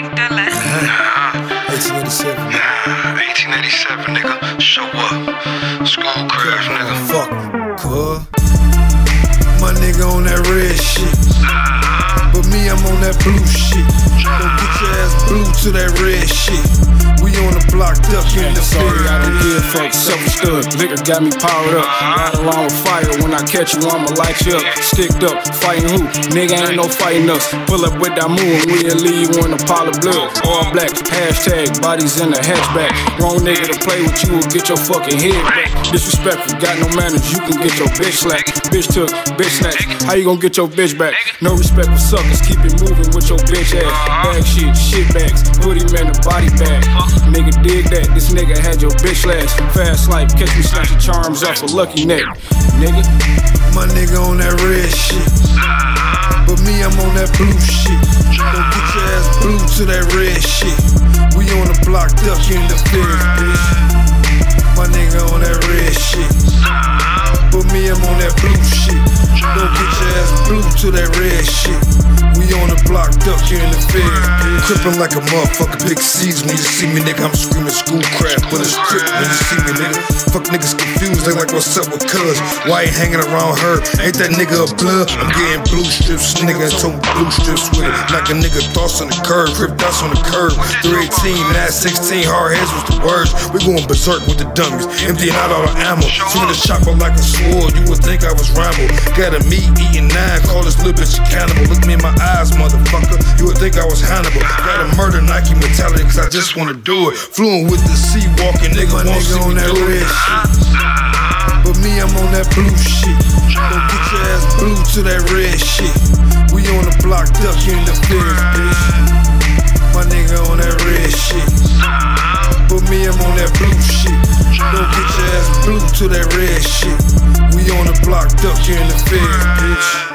Frank Dillon. 1887. 1887, nigga. Show up. School crash, nigga. Fuck, cuz. My nigga on that red shit. But me, I'm on that blue shit. Don't to that red shit. We on the block ducking the Sorry, I don't give fuck, self-stood. Liquor got me powered up. Ride along with fire. When I catch you, I'ma light you up. Sticked up, fighting who? Nigga ain't no fighting us. Pull up with that moon, we'll leave one a pile of blood. All black, hashtag bodies in the hatchback. Wrong nigga to play with you will get your fucking head back. Disrespectful, got no manners, you can get your bitch slapped. Bitch took, bitch snatched. How you gonna get your bitch back? No respect for suckers, keep it moving with your bitch ass. Uh-huh. Bag shit, shit bags, hoodie man, a body bag. Nigga dig that, this nigga had your bitch last. Fast life, catch me snatching charms off a lucky neck. Nigga, My nigga on that red shit. But me, I'm on that blue shit. Don't get your ass blue to that red shit. We on the block ducking that red shit. We on the block ducking the fear, bitch. Crippin' like a motherfucker, big C's when you see me, nigga. I'm screaming school crap, but it's trip when you see me, nigga. Fuck niggas confused, they like what's up with cuz. Why ain't hanging around her? Ain't that nigga a blood? I'm getting blue strips, nigga, some blue strips with it. Like a nigga toss on the curb, grip dots on the curb. 318, man, 16, hard heads was the words. We going berserk with the dummies, emptying out all the ammo. Swinging the chopper like a sword, you would think I was Rambo. Got a meat eating nine, call this little bitch a cannibal. Look me in my eyes, motherfucker. You would think I was Hannibal. Got a murder Nike mentality, cause I just wanna do it. Fluent with the sea walking, nigga, won't see me do it. But me, I'm on that blue shit. Don't get your ass blue to that red shit. We on the block ducking the fear, bitch. My nigga on that red shit. But me, I'm on that blue shit. Don't get your ass blue to that red shit. We on the block ducking the fear, bitch.